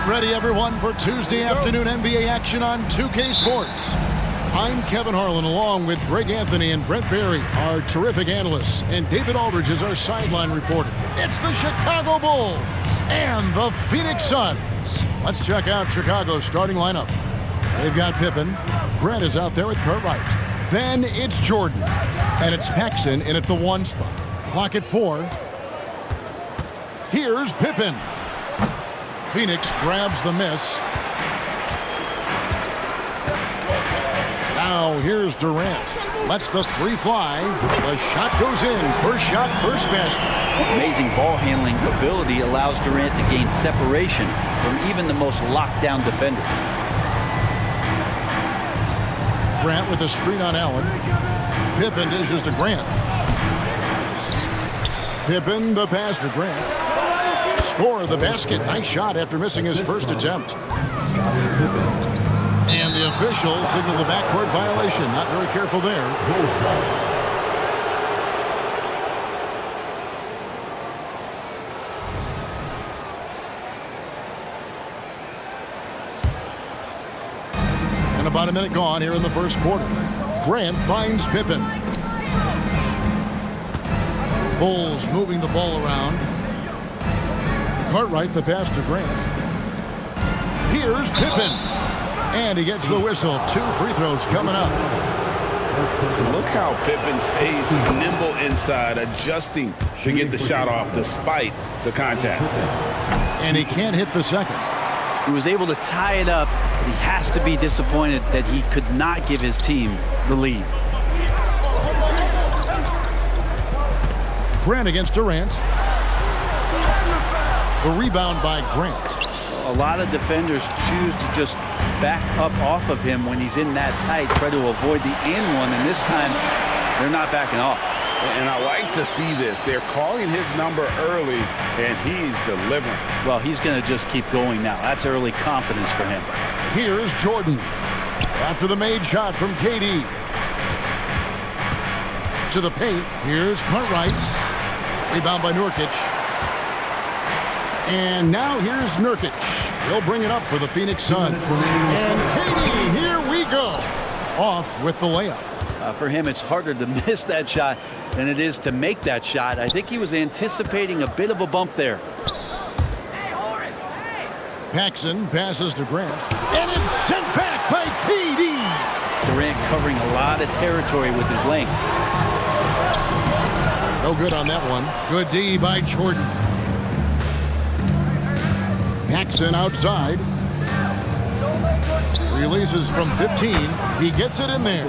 Get ready, everyone, for Tuesday afternoon NBA action on 2K Sports. I'm Kevin Harlan, along with Greg Anthony and Brent Barry, our terrific analysts, and David Aldridge is our sideline reporter. It's the Chicago Bulls and the Phoenix Suns. Let's check out Chicago's starting lineup. They've got Pippen. Grant is out there with Cartwright. Then it's Jordan. And it's Paxson in at the one spot. Clock at four. Here's Pippen. Phoenix grabs the miss. Now here's Durant. Lets the three fly. The shot goes in. First shot, first basket. Amazing ball handling ability allows Durant to gain separation from even the most locked down defender. Grant with a screen on Allen. Pippen dishes to Grant. Pippen the pass to Grant. Score the basket. Nice shot after missing his first attempt. And the official signaled the backcourt violation. Not very careful there. And about a minute gone here in the first quarter. Grant finds Pippen. Bulls moving the ball around. Cartwright the pass to Grant. Here's Pippen. And he gets the whistle. Two free throws coming up. Look how Pippen stays nimble inside, adjusting to get the shot off despite the contact. And he can't hit the second. He was able to tie it up, but he has to be disappointed that he could not give his team the lead. Grant against Durant. The rebound by Grant. A lot of defenders choose to just back up off of him when he's in that tight, try to avoid the and one, and this time they're not backing off. And I like to see this. They're calling his number early, and he's delivering. Well, he's going to just keep going now. That's early confidence for him. Here's Jordan. After the made shot from KD. To the paint. Here's Cartwright. Rebound by Nurkic. And now here's Nurkic. He'll bring it up for the Phoenix Suns. And KD, here we go. Off with the layup. Uh, for him, it's harder to miss that shot than it is to make that shot. I think he was anticipating a bit of a bump there. Paxson passes to Grant. And it's sent back by KD. Durant covering a lot of territory with his length. No good on that one. Good D by Jordan. Paxson outside. Releases from 15. He gets it in there.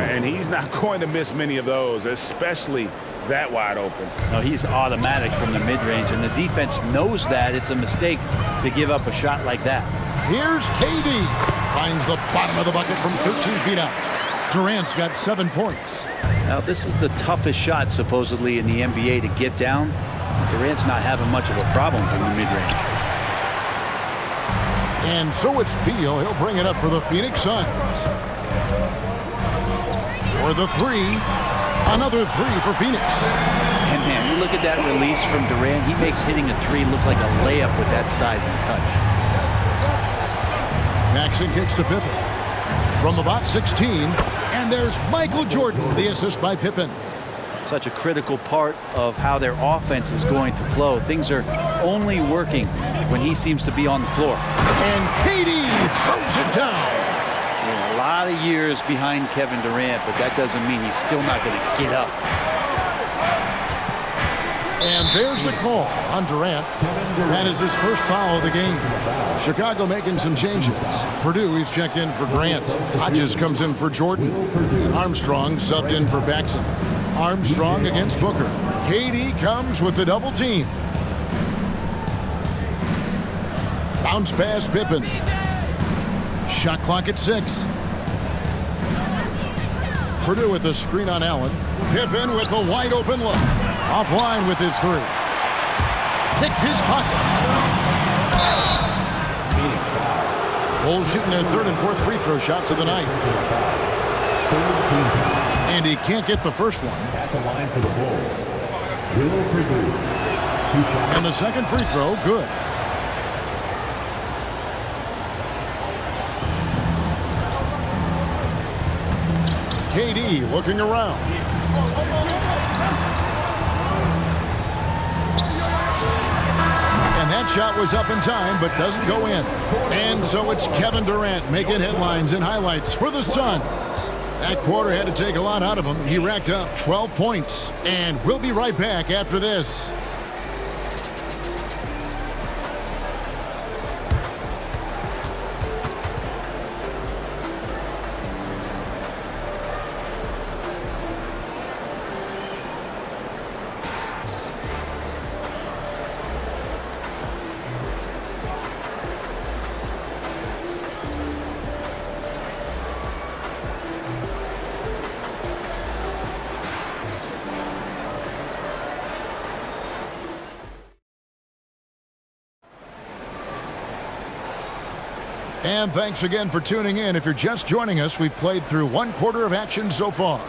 And he's not going to miss many of those, especially that wide open. No, he's automatic from the mid-range, and the defense knows that it's a mistake to give up a shot like that. Here's KD. Finds the bottom of the bucket from 13 feet out. Durant's got seven points. Now, this is the toughest shot, supposedly, in the NBA to get down. Durant's not having much of a problem from the mid-range. And so it's Beal. He'll bring it up for the Phoenix Suns. For the three. Another three for Phoenix. And man, you look at that release from Durant. He makes hitting a three look like a layup with that size and touch. Paxson kicks to Pippen. From about 16. And there's Michael Jordan, the assist by Pippen. Such a critical part of how their offense is going to flow. Things are only working when he seems to be on the floor. And KD throws it down. Yeah, a lot of years behind Kevin Durant, but that doesn't mean he's still not going to get up. And there's the call on Durant. That is his first foul of the game. Chicago making some changes. Perdue, he's checked in for Grant. Hodges comes in for Jordan. And Armstrong subbed in for Paxson. Armstrong against Booker. KD comes with the double team. Bounce pass Pippen. Shot clock at six. Perdue with a screen on Allen. Pippen with a wide open look. Offline with his three. Picked his pocket. Bulls shooting their third and fourth free throw shots of the night. And he can't get the first one. At the line for the Bulls, Will Perdue. And the second free throw, good. KD looking around. And that shot was up in time, but doesn't go in. And so it's Kevin Durant making headlines and highlights for the Suns. That quarter had to take a lot out of him. He racked up 12 points. And we'll be right back after this. And thanks again for tuning in. If you're just joining us, we've played through one quarter of action so far.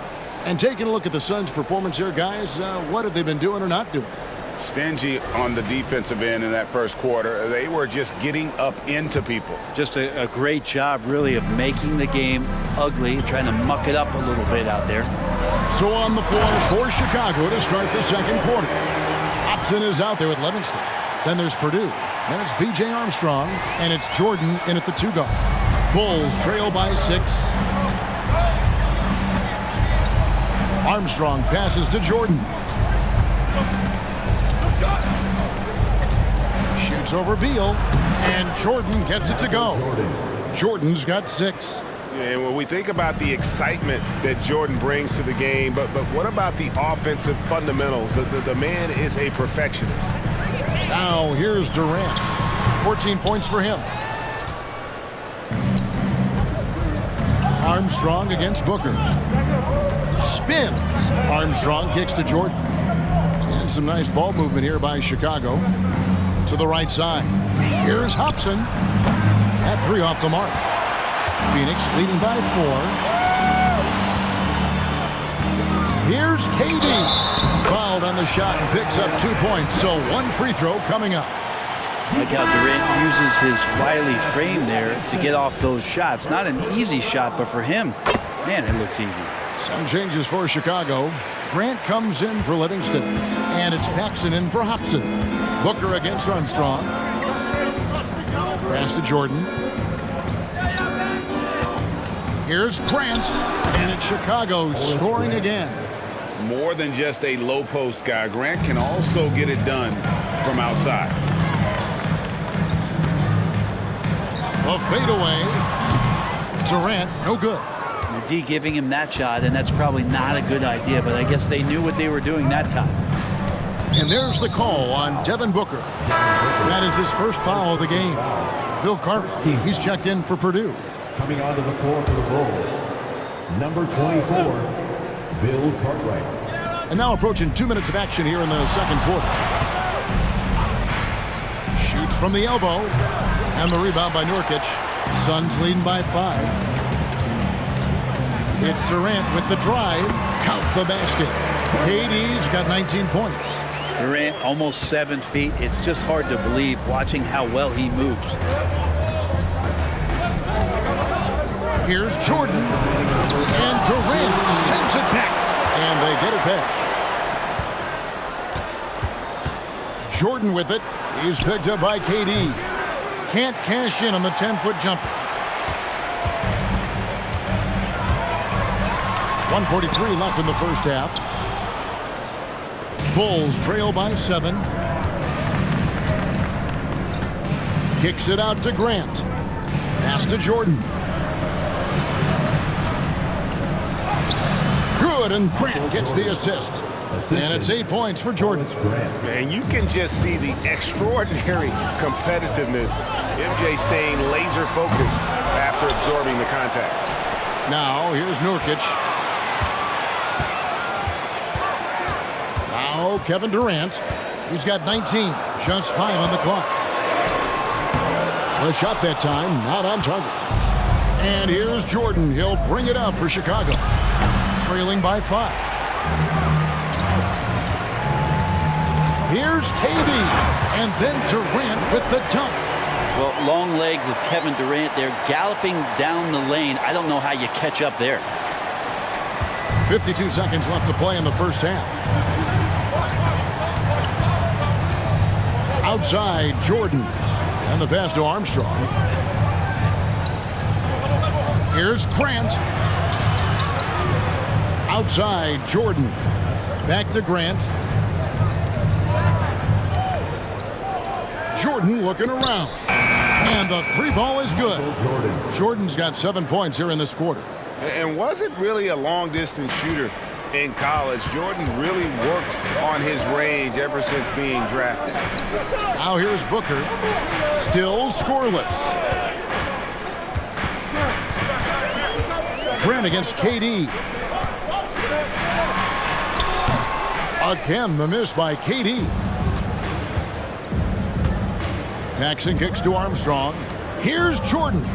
And taking a look at the Suns' performance here, guys, uh, what have they been doing or not doing? Stingy on the defensive end in that first quarter. They were just getting up into people. Just a, a great job, really, of making the game ugly, trying to muck it up a little bit out there. So on the floor for Chicago to start the second quarter. Hopson is out there with Levingston. Then there's Perdue. Then it's B.J. Armstrong, and it's Jordan in at the two guard. Bulls trail by six. Armstrong passes to Jordan. Shoots over Beal, and Jordan gets it to go. Jordan's got six. And when we think about the excitement that Jordan brings to the game, but, but what about the offensive fundamentals? The, the, the man is a perfectionist. Now here's Durant. 14 points for him. Armstrong against Booker. Spins. Armstrong kicks to Jordan. And some nice ball movement here by Chicago. To the right side. Here's Hopson. At three off the mark. Phoenix leading by four. Here's KD. Fouled on the shot and picks up two points. So one free throw coming up. Like how Durant uses his wily frame there to get off those shots. Not an easy shot, but for him, man, it looks easy. Some changes for Chicago. Grant comes in for Levingston. And it's Paxson in for Hopson. Booker against Armstrong. Pass to Jordan. Here's Grant. And it's Chicago scoring again. More than just a low post guy, Grant can also get it done from outside. A fadeaway. Durant, no good. The D giving him that shot, and that's probably not a good idea, but I guess they knew what they were doing that time. And there's the call on Devin Booker. That is his first foul of the game. Bill Carter, he's checked in for Perdue. Coming onto the floor for the Bulls, number 24, Bill Cartwright. And now approaching two minutes of action here in the second quarter. Shoots from the elbow. And the rebound by Nurkic. Suns leading by five. It's Durant with the drive. Count the basket. KD's got 19 points. Durant almost seven feet. It's just hard to believe watching how well he moves. Here's Jordan. And Durant sends it back. And they get it back. Jordan with it. He's picked up by KD. Can't cash in on the 10-foot jumper. 143 left in the first half. Bulls trail by seven. Kicks it out to Grant. Pass to Jordan. Good, and Grant gets the assist. And it's eight points for Jordan. And you can just see the extraordinary competitiveness. MJ staying laser focused after absorbing the contact. Now, here's Nurkic. Now, Kevin Durant. He's got 19, just five on the clock. The shot that time, not on target. And here's Jordan. He'll bring it up for Chicago. Trailing by five. Here's KD. And then Durant with the dunk. Well, long legs of Kevin Durant. They're galloping down the lane. I don't know how you catch up there. 52 seconds left to play in the first half. Outside, Jordan. And the pass to Armstrong. Here's Grant. Outside, Jordan. Back to Grant. Jordan looking around. And the three ball is good. Jordan. Jordan's got seven points here in this quarter. And wasn't really a long-distance shooter in college. Jordan really worked on his range ever since being drafted. Now here's Booker. Still scoreless. Grant against KD. Again, the miss by KD. Paxson kicks to Armstrong. Here's Jordan.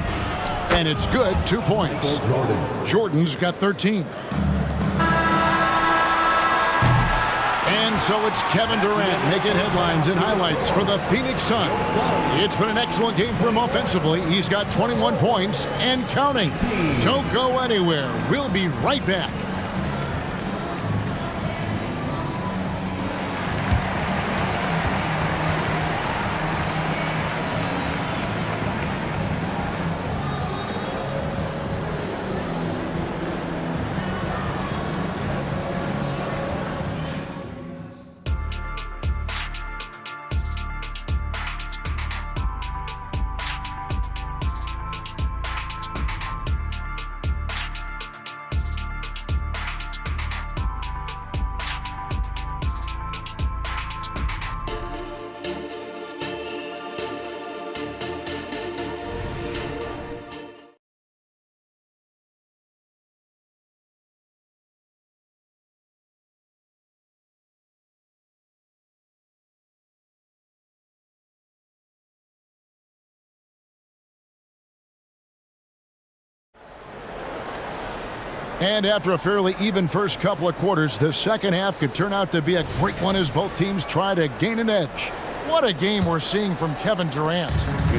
And it's good, two points. Jordan. Jordan's got 13. And so it's Kevin Durant making headlines and highlights for the Phoenix Suns. It's been an excellent game for him offensively. He's got 21 points and counting. Don't go anywhere. We'll be right back. And after a fairly even first couple of quarters, the second half could turn out to be a great one as both teams try to gain an edge. What a game we're seeing from Kevin Durant.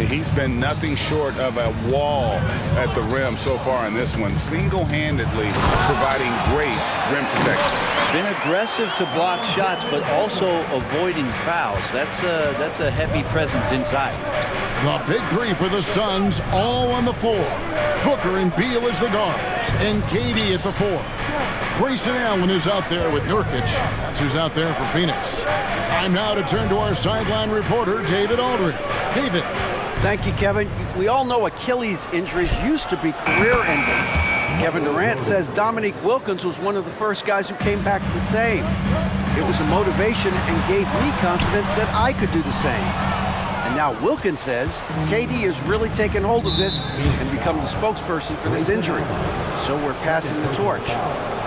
He's been nothing short of a wall at the rim so far in this one, single-handedly providing great rim protection. Been aggressive to block shots, but also avoiding fouls. That's a, that's a heavy presence inside. The big three for the Suns, all on the floor. Booker and Beal as the guards, and KD at the four. Grayson Allen is out there with Nurkic. That's who's out there for Phoenix. Time now to turn to our sideline reporter, David Aldridge. David. Thank you, Kevin. We all know Achilles injuries used to be career-ending. Kevin Durant says Dominique Wilkins was one of the first guys who came back the same. It was a motivation and gave me confidence that I could do the same. Now Wilkins says KD has really taken hold of this and become the spokesperson for this injury. So we're passing the torch.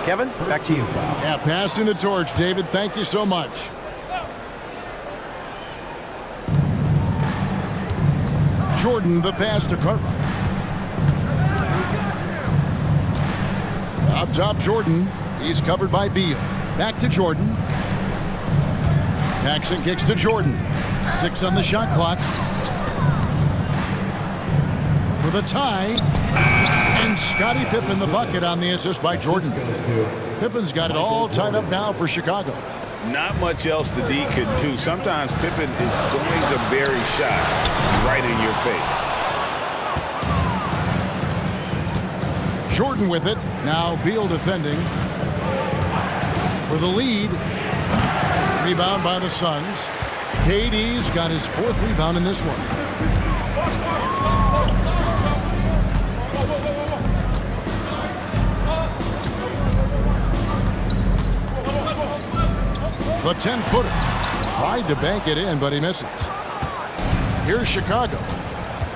Kevin, back to you. Yeah, passing the torch, David. Thank you so much. Jordan, the pass to Cartwright. Up top, Jordan. He's covered by Beal. Back to Jordan. Paxson kicks to Jordan. Six on the shot clock. For the tie. And Scottie Pippen the bucket on the assist by Jordan. Pippen's got it all tied up now for Chicago. Not much else the D could do. Sometimes Pippen is going to bury shots right in your face. Jordan with it. Now Beal defending. For the lead. Rebound by the Suns. KD's got his fourth rebound in this one. The 10-footer tried to bank it in, but he misses. Here's Chicago.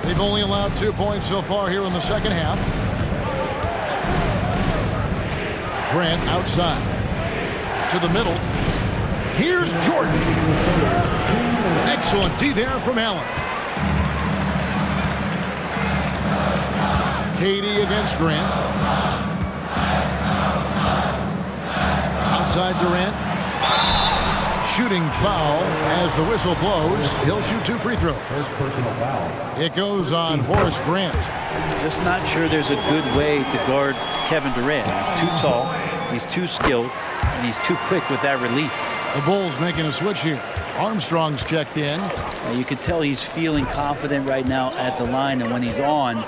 They've only allowed two points so far here in the second half. Grant outside. To the middle. Here's Jordan. Excellent D there from Allen. KD against Grant. Outside Durant. Shooting foul as the whistle blows. He'll shoot two free throws. First personal foul. It goes on Horace Grant. Just not sure there's a good way to guard Kevin Durant. He's too tall. He's too skilled, and he's too quick with that release. The Bulls making a switch here. Armstrong's checked in. Now, you can tell he's feeling confident right now at the line, and when he's on,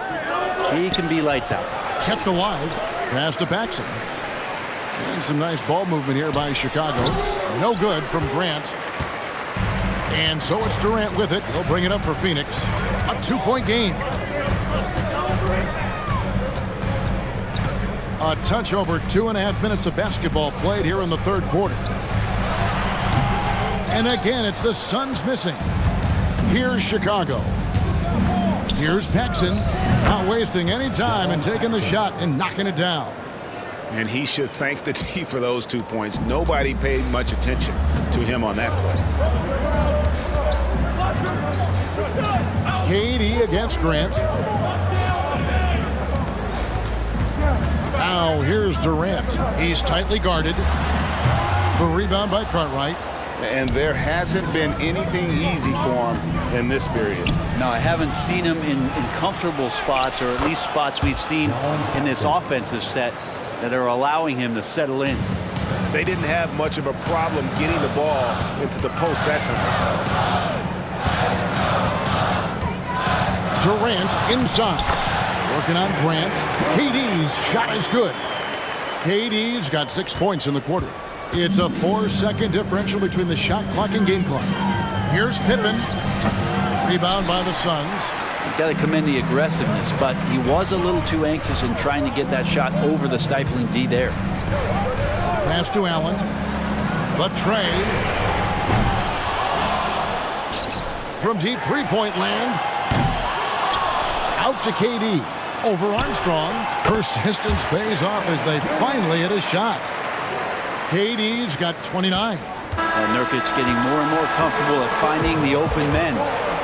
he can be lights out. Kept alive. Pass to Paxson. And some nice ball movement here by Chicago. No good from Grant. And so it's Durant with it. He'll bring it up for Phoenix. A two-point game. A touch over two and a half minutes of basketball played here in the third quarter. And again, it's the Suns missing. Here's Chicago. Here's Paxson, not wasting any time and taking the shot and knocking it down. And he should thank the T for those two points. Nobody paid much attention to him on that play. KD against Grant. Now here's Durant. He's tightly guarded. The rebound by Cartwright. And there hasn't been anything easy for him in this period. No, I haven't seen him in, in comfortable spots, or at least spots we've seen in this offensive set that are allowing him to settle in. They didn't have much of a problem getting the ball into the post that time. Durant inside. Working on Grant. KD's shot is good. KD's got six points in the quarter. It's a four-second differential between the shot clock and game clock. Here's Pippen. Rebound by the Suns. You've got to commend the aggressiveness, but he was a little too anxious in trying to get that shot over the stifling D there. Pass to Allen. The tray. From deep three-point land. Out to KD over Armstrong. Persistence pays off as they finally hit a shot. KD's got 29. And Nurkic getting more and more comfortable at finding the open men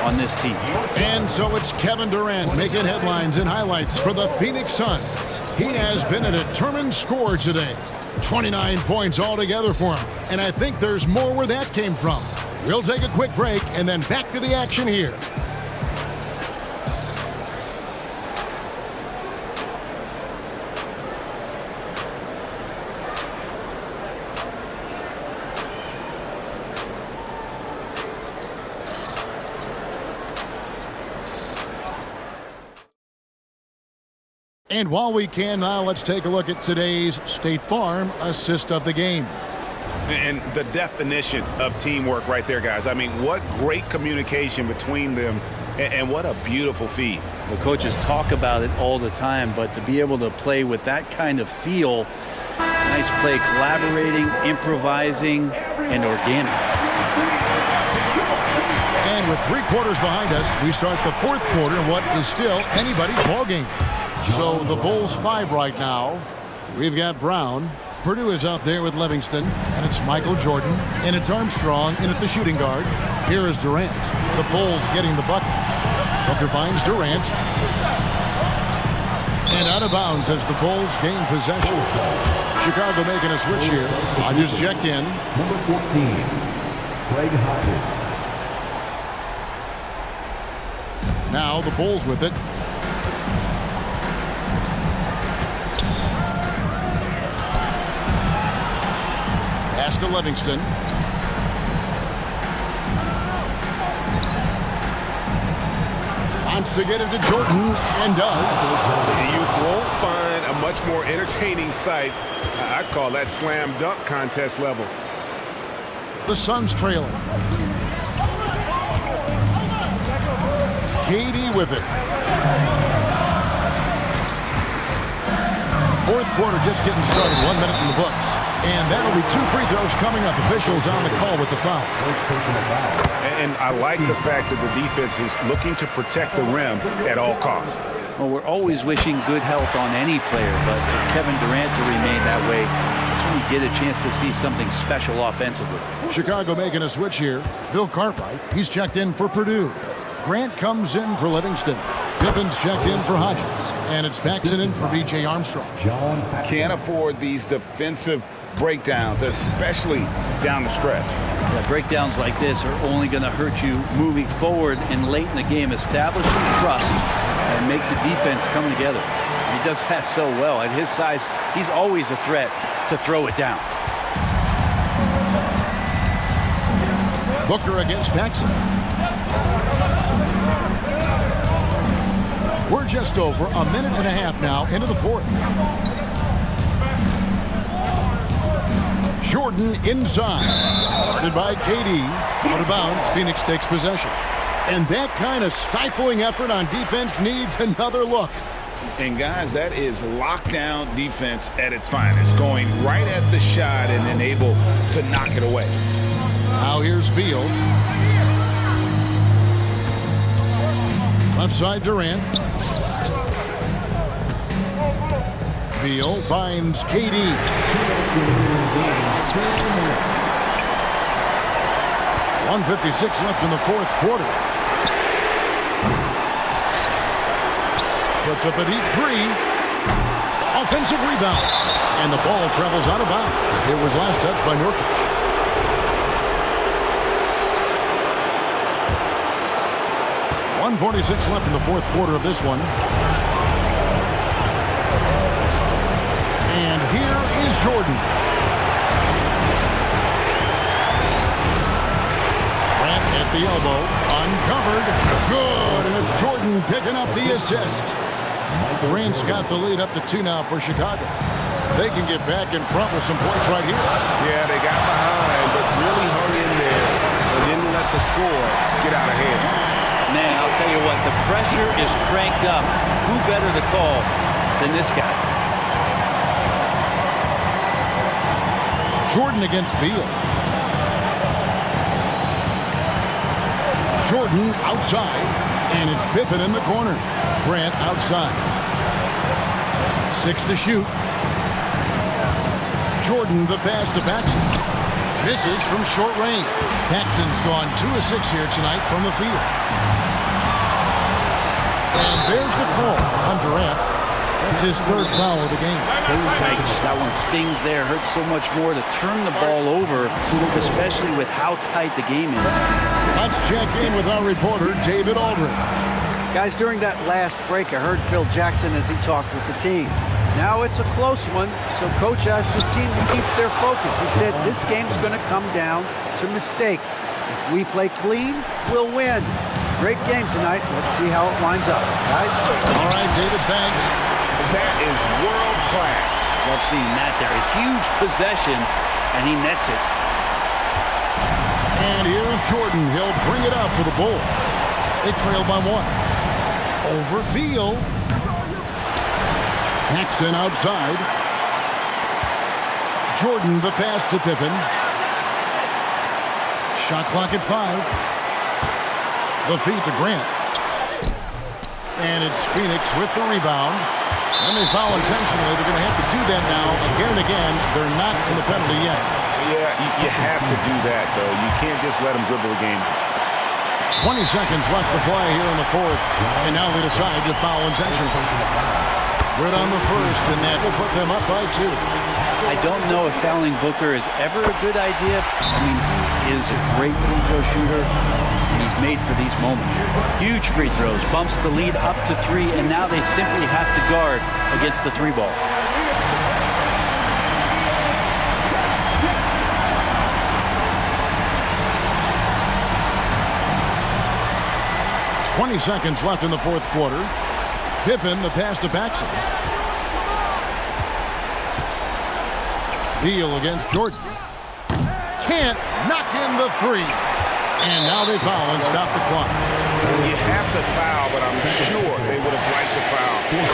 on this team. And so it's Kevin Durant making headlines and highlights for the Phoenix Suns. He has been a determined scorer today. 29 points altogether for him. And I think there's more where that came from. We'll take a quick break and then back to the action here And while we can now, let's take a look at today's State Farm assist of the game. And the definition of teamwork right there, guys. I mean, what great communication between them and what a beautiful feed. The coaches talk about it all the time, but to be able to play with that kind of feel, nice play, collaborating, improvising, and organic. And with three quarters behind us, we start the fourth quarter in what is still anybody's ball game. So the Bulls five right now. We've got Brown. Perdue is out there with Levingston, and it's Michael Jordan, and it's Armstrong in at the shooting guard. Here is Durant. The Bulls getting the bucket. Booker finds Durant. And out of bounds as the Bulls gain possession. Chicago making a switch here. Hodges checked in. Number 14, Craig Hodges. Now the Bulls with it. To Levingston. Wants to get it to Jordan and does. The youth won't find a much more entertaining sight. I call that slam dunk contest level. The Suns trailing. KD with it. Fourth quarter just getting started. One minute in the books. And that'll be two free throws coming up. Officials on the call with the foul. And I like the fact that the defense is looking to protect the rim at all costs. Well, we're always wishing good health on any player, but for Kevin Durant to remain that way, that's when you get a chance to see something special offensively. Chicago making a switch here. Bill Cartwright, he's checked in for Perdue. Grant comes in for Levingston. Pippen's checked in for Hodges. And it's Paxson in for B.J. Armstrong. Can't afford these defensive breakdowns, especially down the stretch. Yeah, breakdowns like this are only going to hurt you moving forward and late in the game. Establish some trust and make the defense come together. He does that so well. At his size, he's always a threat to throw it down. Booker against Paxson. We're just over a minute and a half now into the fourth. Jordan inside. Guarded by KD. Out of bounds. Phoenix takes possession. And that kind of stifling effort on defense needs another look. And guys, that is lockdown defense at its finest. Going right at the shot and then able to knock it away. Now here's Beal. Left side Durant. Beal finds KD. 156 left in the fourth quarter. Puts up a deep three. Offensive rebound. And the ball travels out of bounds. It was last touched by Nurkic. One forty-six left in the fourth quarter of this one. And here is Jordan. Grant at the elbow, uncovered, good, and it's Jordan picking up the assist. Durant's got the lead up to two now for Chicago. They can get back in front with some points right here. Yeah, they got behind, but really hung in there and didn't let the score get out of hand. Man, I'll tell you what, the pressure is cranked up. Who better to call than this guy? Jordan against Beal. Jordan outside, and it's Pippen in the corner. Grant outside. Six to shoot. Jordan the pass to Paxson. Misses from short range. Paxson's gone two of six here tonight from the field. And there's the call on Durant. That's his third foul of the game. Nice. That one stings there. Hurts so much more to turn the ball over, especially with how tight the game is. Let's check in with our reporter, David Aldridge. Guys, during that last break, I heard Phil Jackson as he talked with the team. Now it's a close one, so coach asked his team to keep their focus. He said this game's going to come down to mistakes. If we play clean, we'll win. Great game tonight. Let's see how it winds up. Guys? All right, David, thanks. That is world class. Love seeing that there. A huge possession, and he nets it. And here's Jordan. He'll bring it up for the Bulls. They trail by one. Over Beal. Paxson outside. Jordan the pass to Pippen. Shot clock at five. The feed to Grant. And it's Phoenix with the rebound. And they foul intentionally. They're going to have to do that now again and again. They're not in the penalty yet. Yeah, you, you have to do that, though. You can't just let them dribble the game. 20 seconds left to play here in the fourth. And now they decide to foul intentionally. Good on the first, and that will put them up by two. I don't know if fouling Booker is ever a good idea. I mean, he is a great free throw shooter, and he's made for these moments. Huge free throws, bumps the lead up to three, and now they simply have to guard against the three ball. Twenty seconds left in the fourth quarter. Pippen, the pass to Paxson. Beal against Jordan. Can't knock in the three. And now they foul and stop the clock. You have to foul, but I'm sure they would have liked to foul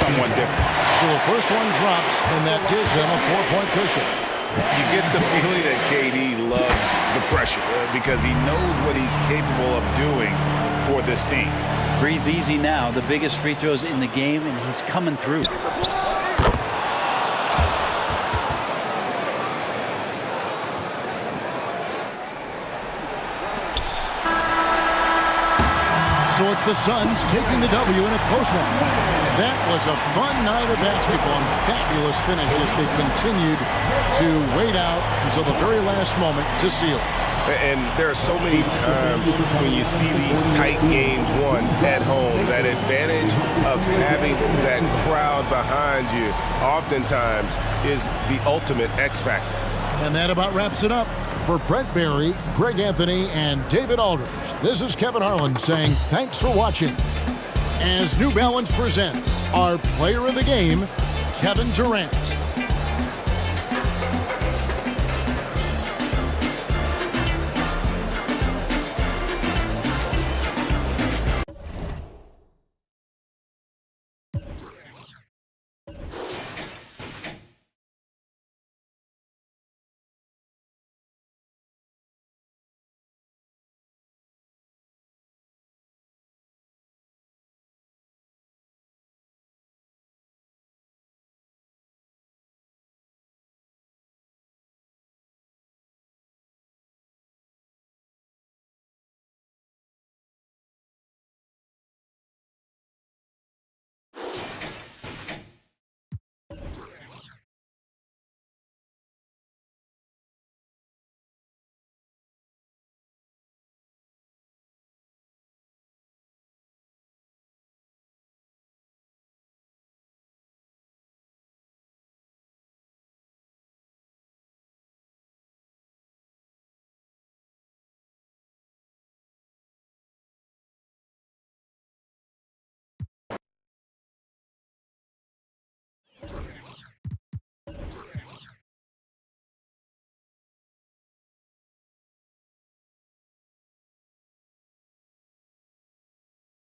someone different. So the first one drops, and that gives them a four-point cushion. You get the feeling that KD loves the pressure uh, because he knows what he's capable of doing for this team. Breathe easy now. The biggest free throws in the game, and he's coming through. So it's the Suns taking the W in a close one. That was a fun night of basketball and fabulous finish as they continued to wait out until the very last moment to seal it. And there are so many times when you see these tight games won at home, that advantage of having that crowd behind you oftentimes is the ultimate X factor. And that about wraps it up. For Brent Barry, Greg Anthony, and David Aldridge, this is Kevin Harlan saying thanks for watching. As New Balance presents our player of the game, Kevin Durant.